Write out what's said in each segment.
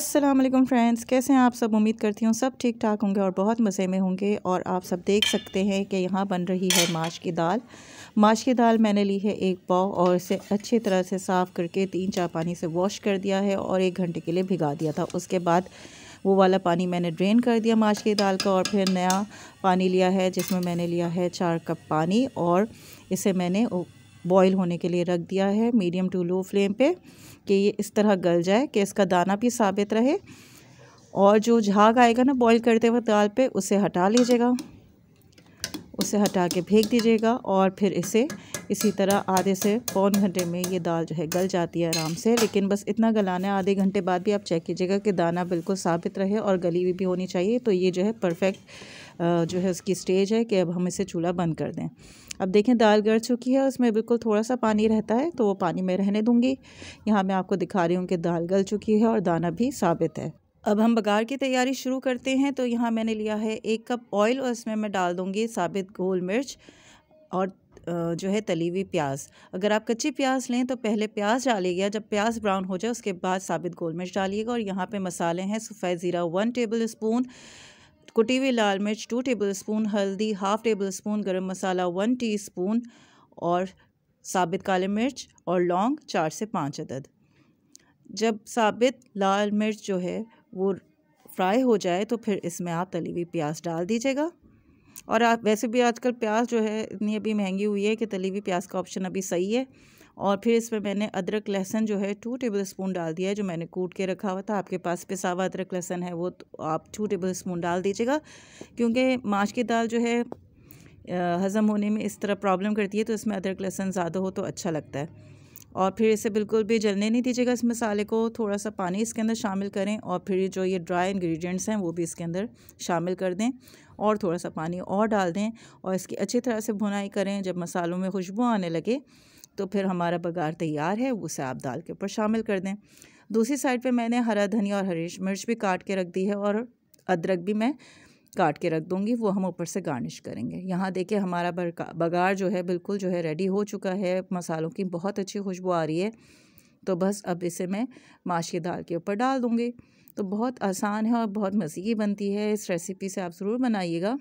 Aslam friends कैसे हैं आप सब? उम्मीद करती हूँ सब ठीक ठाक होंगे और बहुत मज़े में होंगे और आप सब देख सकते हैं कि यहाँ बन रही है माश की दाल। माश की दाल मैंने ली है एक पाव और इसे अच्छी तरह से साफ़ करके तीन चार पानी से वॉश कर दिया है और एक घंटे के लिए भिगा दिया था। उसके बाद वो वाला पानी मैंने ड्रेन कर दिया माश की दाल का और फिर नया पानी लिया है जिसमें मैंने लिया है चार कप पानी और इसे मैंने बॉईल होने के लिए रख दिया है मीडियम टू लो फ्लेम पे कि ये इस तरह गल जाए, कि इसका दाना भी साबित रहे। और जो झाग आएगा ना बॉईल करते हुए दाल पे, उसे हटा लीजिएगा। उसे हटा के फेंक दीजिएगा और फिर इसे इसी तरह आधे से पौन घंटे में ये दाल जो है गल जाती है आराम से। लेकिन बस इतना गलाना है, आधे घंटे बाद भी आप चेक कीजिएगा कि दाना बिल्कुल साबित रहे और गली हुई भी होनी चाहिए। तो ये जो है परफेक्ट जो है उसकी स्टेज है कि अब हम इसे चूल्हा बंद कर दें। अब देखें, दाल गड़ चुकी है, उसमें बिल्कुल थोड़ा सा पानी रहता है तो वो पानी में रहने दूँगी। यहाँ मैं आपको दिखा रही हूँ कि दाल गल चुकी है और दाना भी साबित है। अब हम बघार की तैयारी शुरू करते हैं तो यहाँ मैंने लिया है एक कप ऑयल और इसमें मैं डाल दूँगी साबित गोल मिर्च और जो है तली हुई प्याज। अगर आप कच्ची प्याज लें तो पहले प्याज डालिएगा, जब प्याज ब्राउन हो जाए, उसके बाद साबित गोल मिर्च डालिएगा और यहाँ पे मसाले हैं, सफ़ेद ज़ीरा वन टेबल स्पून कुटी हुई लाल मिर्च टू टेबल स्पून हल्दी हाफ़ टेबल स्पून गर्म मसाला वन टी स्पून और साबित काले मिर्च और लौंग चार से पाँच अदद। जब साबित लाल मिर्च जो है वो फ्राई हो जाए तो फिर इसमें आप तली हुई प्याज डाल दीजिएगा। और आप, वैसे भी आजकल प्याज जो है इतनी अभी महँगी हुई है कि तली हुई प्याज का ऑप्शन अभी सही है। और फिर इसमें मैंने अदरक लहसुन जो है टू टेबल स्पून डाल दिया है, जो मैंने कूट के रखा हुआ था। आपके पास पिसा हुआ अदरक लहसुन है, वो तो आप टू टेबल स्पून डाल दीजिएगा, क्योंकि माश की दाल जो है हज़म होने में इस तरह प्रॉब्लम करती है तो इसमें अदरक लहसुन ज़्यादा हो तो अच्छा लगता है। और फिर इसे बिल्कुल भी जलने नहीं दीजिएगा इस मसाले को थोड़ा सा पानी इसके अंदर शामिल करें और फिर जो ये ड्राई इंग्रेडिएंट्स हैं, वो भी इसके अंदर शामिल कर दें और थोड़ा सा पानी और डाल दें और इसकी अच्छी तरह से भुनाई करें। जब मसालों में खुशबू आने लगे तो फिर हमारा बघार तैयार है उसे आप दाल के ऊपर शामिल कर दें। दूसरी साइड पे मैंने हरा धनिया और हरी मिर्च भी काट के रख दी है और अदरक भी मैं काट के रख दूँगी, वो हम ऊपर से गार्निश करेंगे। यहाँ देखिए हमारा बघार जो है बिल्कुल जो है रेडी हो चुका है, मसालों की बहुत अच्छी खुशबू आ रही है। तो बस अब इसे मैं माश की दाल के ऊपर डाल दूँगी। तो बहुत आसान है और बहुत मज़े की बनती है, इस रेसिपी से आप ज़रूर बनाइएगा।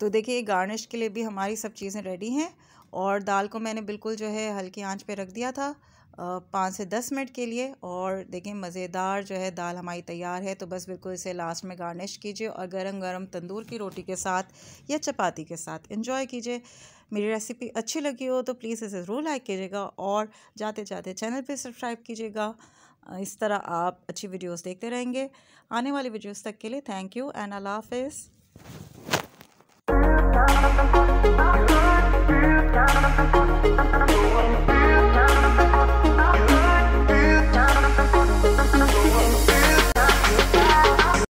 तो देखिए, गार्निश के लिए भी हमारी सब चीज़ें रेडी हैं और दाल को मैंने बिल्कुल जो है हल्की आँच पे रख दिया था पाँच से दस मिनट के लिए और देखें मज़ेदार जो है दाल हमारी तैयार है तो बस बिल्कुल इसे लास्ट में गार्निश कीजिए और गरम गरम तंदूर की रोटी के साथ या चपाती के साथ इंजॉय कीजिए। मेरी रेसिपी अच्छी लगी हो तो प्लीज़ इसे ज़रूर लाइक कीजिएगा और जाते जाते चैनल पे सब्सक्राइब कीजिएगा। इस तरह आप अच्छी वीडियोस देखते रहेंगे। आने वाली वीडियोस तक के लिए थैंक यू एंड अल्लाह हाफिज़। Thank you.